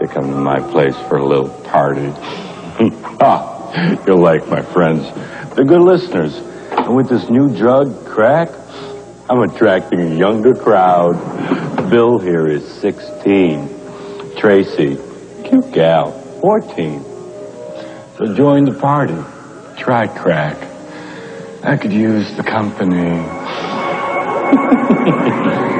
to come to my place for a little party. ah, you'll like my friends. They're good listeners. And with this new drug, crack, I'm attracting a younger crowd. Bill here is 16. Tracy, cute gal, 14. So join the party. Try crack. I could use the company.